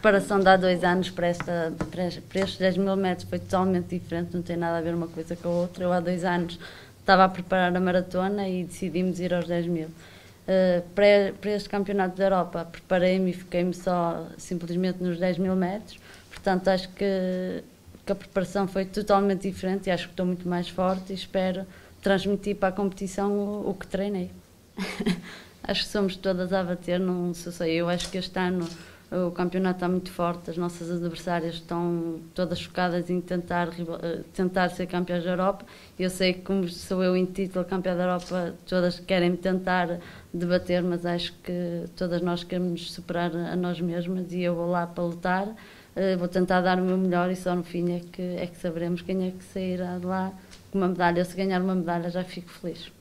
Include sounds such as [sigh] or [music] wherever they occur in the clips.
preparação de há dois anos para, esta, para estes 10 mil metros foi totalmente diferente, não tem nada a ver uma coisa com a outra. Eu há dois anos estava a preparar a maratona e decidimos ir aos 10 mil. Uh, para, para este campeonato da Europa preparei-me e fiquei-me só simplesmente nos 10 mil metros, portanto acho que, que a preparação foi totalmente diferente e acho que estou muito mais forte e espero transmitir para a competição o, o que treinei. [laughs] acho que somos todas a bater, não sei, eu acho que este ano o campeonato está muito forte, as nossas adversárias estão todas focadas em tentar, eh, tentar ser campeãs da Europa. Eu sei que, como sou eu em título campeã da Europa, todas querem tentar debater, mas acho que todas nós queremos superar a nós mesmas e eu vou lá para lutar. Eh, vou tentar dar o meu melhor e só no fim é que, é que saberemos quem é que sairá de lá com uma medalha. Eu, se ganhar uma medalha, já fico feliz.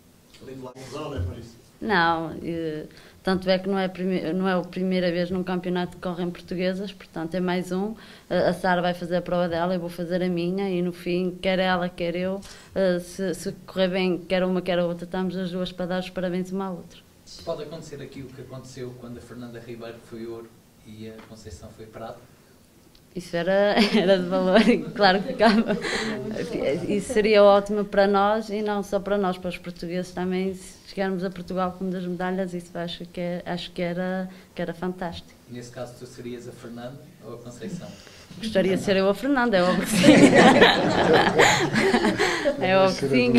Não, tanto é que não é, não é a primeira vez num campeonato que correm portuguesas, portanto é mais um. A Sara vai fazer a prova dela, eu vou fazer a minha e no fim, quer ela, quer eu, eh, se, se correr bem, quer uma, quer a outra, estamos as duas para dar os parabéns uma à outra. Pode acontecer aqui o que aconteceu quando a Fernanda Ribeiro foi ouro e a Conceição foi prata? Isso era, [laughs] era de valor, [laughs] claro que ficava. Isso seria ótimo para nós e não só para nós, para os portugueses também. Se chegarmos a Portugal com das medalhas, isso acho que, é, acho que, era, que era fantástico. Nesse caso, tu serias a Fernanda ou a Conceição? Gostaria de ser eu a Fernanda, é óbvio que [laughs] sim. é óbvio que sim.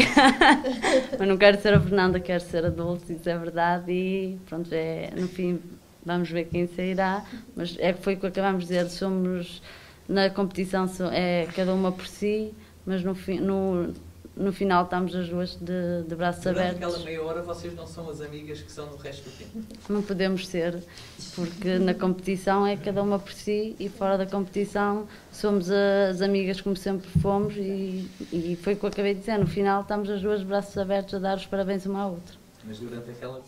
Mas não quero ser a Fernanda, quero ser a Dulce, isso é verdade. E pronto, é, no fim vamos ver quem sairá, mas é que foi o que acabámos de dizer, somos na competição é cada uma por si, mas no, no, no final estamos as duas de, de braços Durante abertos. naquela meia hora vocês não são as amigas que são no resto do tempo? Não podemos ser, porque na competição é cada uma por si e fora da competição somos as amigas como sempre fomos e, e foi o que eu acabei de dizer, no final estamos as duas de braços abertos a dar os parabéns uma à outra. Mas durante aquela